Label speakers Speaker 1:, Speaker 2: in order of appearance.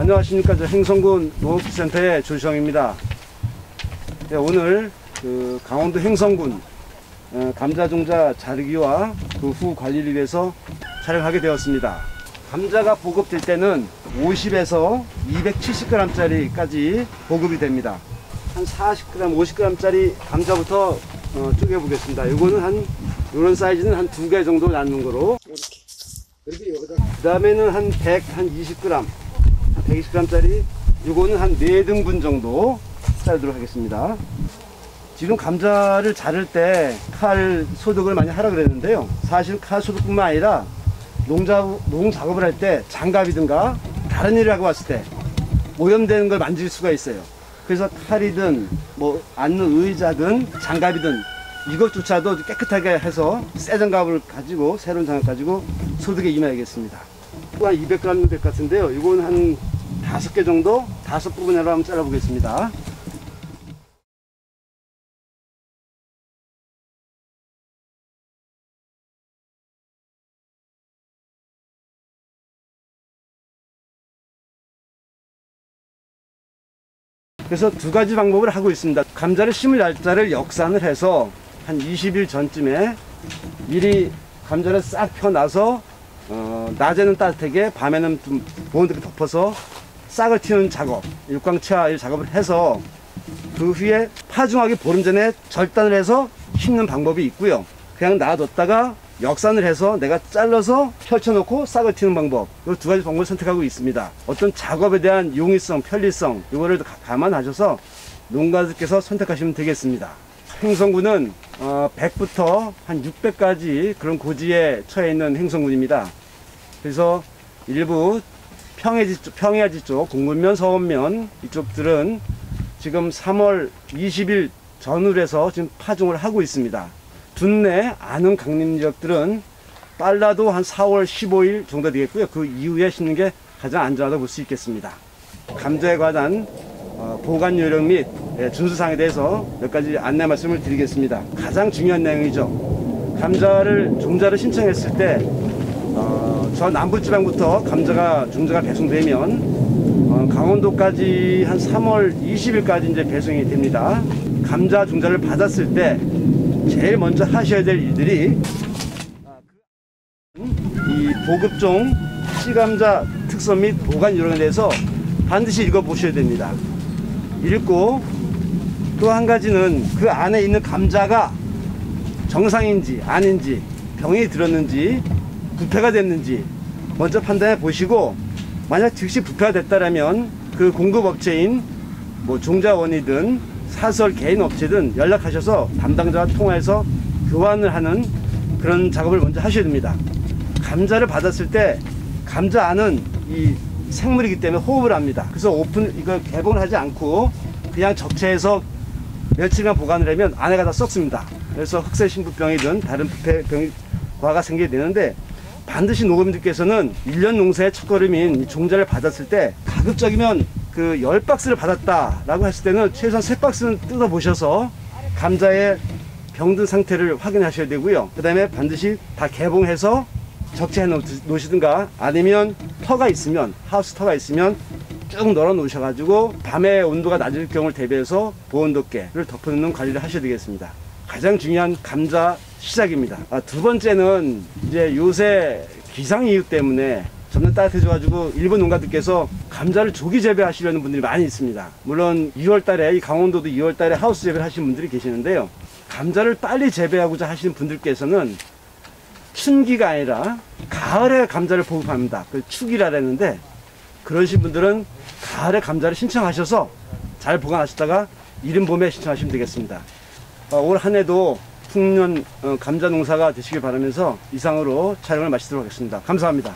Speaker 1: 안녕하십니까. 저 행성군 농업기센터의 조시영입니다. 네, 오늘 그 강원도 행성군 어, 감자 종자 자르기와 그 후 관리를 위해서 촬영하게 되었습니다. 감자가 보급될 때는 50에서 270g짜리까지 보급이 됩니다. 한 40g, 50g짜리 감자부터 어, 쪼개 보겠습니다. 이거는 한 이런 사이즈는 한 두 개 정도 낳는 거로
Speaker 2: 그렇게 여기다
Speaker 1: 그 다음에는 한 100, 한 20g, 한 120g짜리 요거는 한 4등분 정도 자르도록 하겠습니다. 지금 감자를 자를 때 칼 소독을 많이 하라 그랬는데요. 사실 칼 소독뿐만 아니라 농자, 농 작업을 할 때 장갑이든가 다른 일을 하고 왔을 때 오염되는 걸 만질 수가 있어요. 그래서 칼이든 뭐 앉는 의자든 장갑이든 이것조차도 깨끗하게 해서 새 장갑을 가지고 새로운 장갑 가지고 소독에 임해야겠습니다. 한 200g 정도 될것 같은데요. 이건 한 다섯 개 정도 다섯 부분으로 한번 잘라보겠습니다. 그래서 두 가지 방법을 하고 있습니다. 감자를 심을 날짜를 역산을 해서 한 20일 전쯤에 미리 감자를 싹 펴놔서 어, 낮에는 따뜻하게 밤에는 좀 보온되게 덮어서 싹을 틔우는 작업, 육광채화 작업을 해서 그 후에 파종하기 보름 전에 절단을 해서 심는 방법이 있고요. 그냥 놔뒀다가 역산을 해서 내가 잘라서 펼쳐놓고 싹을 틔우는 방법. 이 두 가지 방법을 선택하고 있습니다. 어떤 작업에 대한 용이성, 편리성, 이거를 가- 감안하셔서 농가들께서 선택하시면 되겠습니다. 행성군은 어, 100부터 한 600까지 그런 고지에 처해 있는 행성군입니다. 그래서 일부 평해지 쪽, 평해지 쪽, 공군면, 서원면 이쪽들은 지금 3월 20일 전후로 해서 지금 파종을 하고 있습니다. 둔내 아는 강림 지역들은 빨라도 한 4월 15일 정도 되겠고요. 그 이후에 심는 게 가장 안전하다고 볼 수 있겠습니다. 감자에 관한 어, 보관 요령 및 예, 준수사항에 대해서 몇 가지 안내 말씀을 드리겠습니다. 가장 중요한 내용이죠. 감자를 종자를 신청했을 때 어, 저 남부지방부터 감자가 종자가 배송되면 어, 강원도까지 한 3월 20일까지 이제 배송이 됩니다. 감자 종자를 받았을 때 제일 먼저 하셔야 될 일들이 아, 그- 이 보급종 씨감자 특성 및 보관 요령에 대해서 반드시 읽어보셔야 됩니다. 읽고 또 한 가지는 그 안에 있는 감자가 정상인지 아닌지 병이 들었는지 부패가 됐는지 먼저 판단해 보시고 만약 즉시 부패가 됐다라면 그 공급업체인 뭐 종자원이든 사설 개인 업체든 연락하셔서 담당자와 통화해서 교환을 하는 그런 작업을 먼저 하셔야 됩니다. 감자를 받았을 때 감자 안은 이 생물이기 때문에 호흡을 합니다. 그래서 오픈 이거 개봉을 하지 않고 그냥 적체해서 며칠간 보관을 하면 안에가 다 썩습니다. 그래서 흑색 신부병이든 다른 부패 병 과가 생기게 되는데 반드시 농업인들께서는 1년 농사의 첫걸음인 이 종자를 받았을 때 가급적이면 그 10박스를 받았다라고 했을 때는 최소한 3박스는 뜯어보셔서 감자의 병든 상태를 확인하셔야 되고요. 그 다음에 반드시 다 개봉해서 적재해 놓- 놓으시든가 아니면 터가 있으면 하우스 터가 있으면 쭉 널어 놓으셔가지고 밤에 온도가 낮을 경우를 대비해서 보온덮개를 덮어놓는 관리를 하셔야 되겠습니다. 가장 중요한 감자 시작입니다. 아, 두 번째는 이제 요새 기상 이유 때문에 점점 따뜻해져가지고 일본 농가들께서 감자를 조기 재배하시려는 분들이 많이 있습니다. 물론 2월 달에 이 강원도도 2월 달에 하우스 재배를 하시는 분들이 계시는데요. 감자를 빨리 재배하고자 하시는 분들께서는 춘기가 아니라 가을에 감자를 보급합니다. 그 축이라 그랬는데 그러신 분들은 가을에 감자를 신청하셔서 잘 보관하시다가 이른 봄에 신청하시면 되겠습니다. 어, 올한 해도 풍년 어, 감자 농사가 되시길 바라면서 이상으로 촬영을 마치도록 하겠습니다. 감사합니다.